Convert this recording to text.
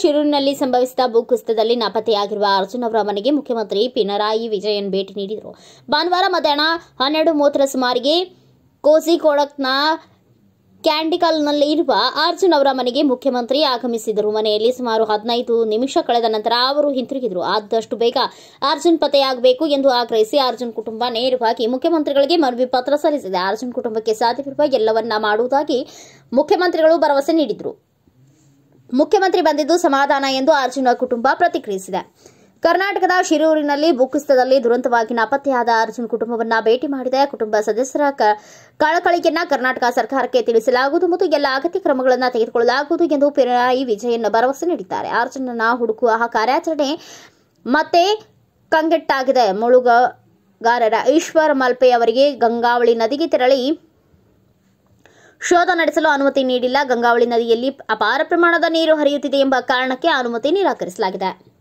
ಶಿರೂರಿನಲ್ಲಿ ಸಂಭವಿಸಿದ ಭೂಕುಸಿತದಲ್ಲಿ ನಾಪತ್ತೆಯಾಗಿರುವ ಅರ್ಜುನ್ ಅವರ ಮನೆಗೆ ಮುಖ್ಯಮಂತ್ರಿ ಪಿನರಾಯಿ ವಿಜಯನ್ ಭೇಟಿ ನೀಡಿದರು. ಭಾನುವಾರ ಮಧ್ಯಾಹ್ನ ಹನ್ನೆರಡು ಮೂವತ್ತರ ಸುಮಾರಿಗೆ ಕೋಸಿಕೋಡಕ್ನ ಕ್ಯಾಂಡಿಕಲ್ನಲ್ಲಿ ಇರುವ ಅರ್ಜುನ್ ಅವರ ಮನೆಗೆ ಮುಖ್ಯಮಂತ್ರಿ ಆಗಮಿಸಿದರು. ಮನೆಯಲ್ಲಿ ಸುಮಾರು ಹದಿನೈದು ನಿಮಿಷ ಕಳೆದ ನಂತರ ಅವರು ಹಿಂತಿರುಗಿದರು. ಆದಷ್ಟು ಬೇಗ ಅರ್ಜುನ್ ಪತ್ತೆಯಾಗಬೇಕು ಎಂದು ಆಗ್ರಹಿಸಿ ಅರ್ಜುನ್ ಕುಟುಂಬ ನೇರವಾಗಿ ಮುಖ್ಯಮಂತ್ರಿಗಳಿಗೆ ಮನವಿ ಪತ್ರ ಸಲ್ಲಿಸಿದೆ. ಅರ್ಜುನ್ ಕುಟುಂಬಕ್ಕೆ ಸಾಧ್ಯವಿರುವ ಎಲ್ಲವನ್ನ ಮಾಡುವುದಾಗಿ ಮುಖ್ಯಮಂತ್ರಿಗಳು ಭರವಸೆ ನೀಡಿದರು. ಮುಖ್ಯಮಂತ್ರಿ ಬಂದಿದ್ದು ಸಮಾಧಾನ ಎಂದು ಅರ್ಜುನ ಕುಟುಂಬ ಪ್ರತಿಕ್ರಿಯಿಸಿದೆ. ಕರ್ನಾಟಕದ ಶಿರೂರಿನಲ್ಲಿ ಭೂಕುಸಿತದಲ್ಲಿ ದುರಂತವಾಗಿ ನಾಪತ್ತೆಯಾದ ಅರ್ಜುನ್ ಕುಟುಂಬವನ್ನು ಭೇಟಿ ಮಾಡಿದ. ಕುಟುಂಬ ಸದಸ್ಯರ ಕಳಕಳಿಯನ್ನ ಕರ್ನಾಟಕ ಸರ್ಕಾರಕ್ಕೆ ತಿಳಿಸಲಾಗುವುದು ಮತ್ತು ಎಲ್ಲ ಅಗತ್ಯ ಕ್ರಮಗಳನ್ನು ತೆಗೆದುಕೊಳ್ಳಲಾಗುವುದು ಎಂದು ಪಿಣರಾಯಿ ವಿಜಯನ್ ಭರವಸೆ ನೀಡಿದ್ದಾರೆ. ಅರ್ಜುನನ ಹುಡುಕುವ ಕಾರ್ಯಾಚರಣೆ ಮತ್ತೆ ಕಂಗೆಟ್ಟಾಗಿದೆ. ಮುಳುಗಗಾರರ ಈಶ್ವರ್ ಮಲ್ಪೆ ಅವರಿಗೆ ಗಂಗಾವಳಿ ನದಿಗೆ ತೆರಳಿ ಶೋಧ ನಡೆಸಲು ಅನುಮತಿ ನೀಡಿಲ್ಲ. ಗಂಗಾವಳಿ ನದಿಯಲ್ಲಿ ಅಪಾರ ಪ್ರಮಾಣದ ನೀರು ಹರಿಯುತ್ತಿದೆ ಎಂಬ ಕಾರಣಕ್ಕೆ ಅನುಮತಿ ನಿರಾಕರಿಸಲಾಗಿದೆ.